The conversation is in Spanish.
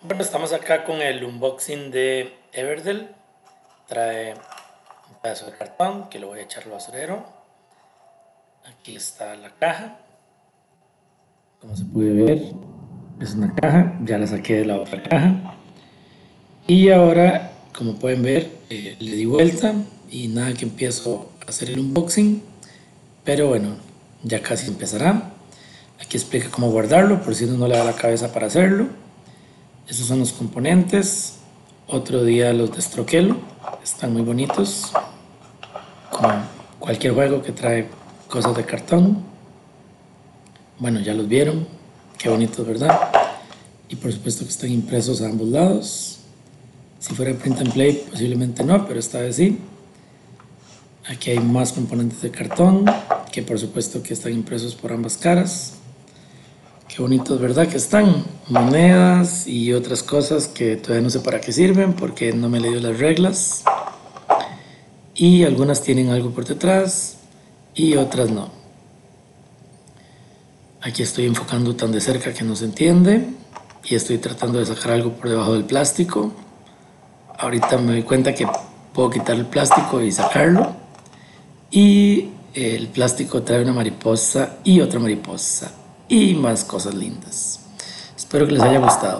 Bueno, estamos acá con el unboxing de Everdell. Trae un pedazo de cartón que lo voy a echar al basurero. Aquí está la caja. Como se puede ver, es una caja. Ya la saqué de la otra caja. Y ahora, como pueden ver, eh, le di vuelta y nada que empiezo a hacer el unboxing. Pero bueno, ya casi empezará. Aquí explica cómo guardarlo, por si uno no le da la cabeza para hacerlo. Estos son los componentes. Otro día los destroquelo. Están muy bonitos. Como cualquier juego que trae cosas de cartón. Bueno, ya los vieron. Qué bonitos, ¿verdad? Y por supuesto que están impresos a ambos lados. Si fuera print and play, posiblemente no, pero esta vez sí. Aquí hay más componentes de cartón, que por supuesto que están impresos por ambas caras. Qué bonitos, ¿verdad? Que están monedas y otras cosas que todavía no sé para qué sirven porque no me he leído las reglas. Y algunas tienen algo por detrás y otras no. Aquí estoy enfocando tan de cerca que no se entiende y estoy tratando de sacar algo por debajo del plástico. Ahorita me doy cuenta que puedo quitar el plástico y sacarlo. Y el plástico trae una mariposa y otra mariposa y más cosas lindas. Espero que les haya gustado.